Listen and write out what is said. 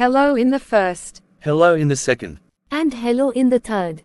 hello in the first, hello in the second, and hello in the third.